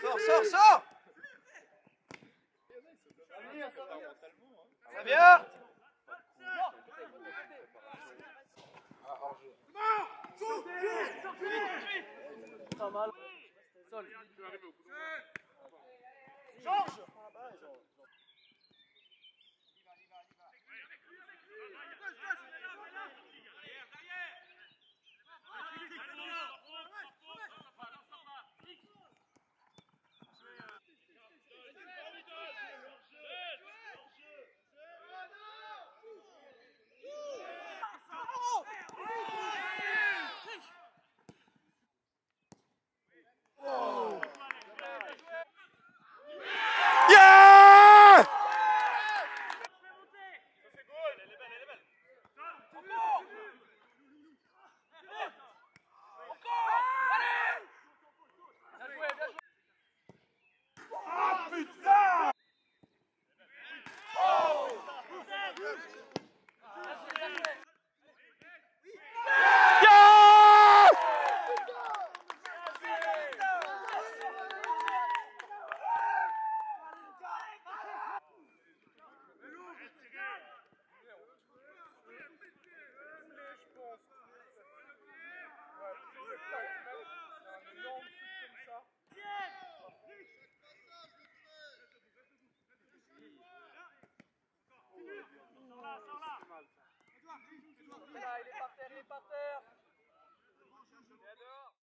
Sors, sors, sors Ça vient Pas mal. par terre.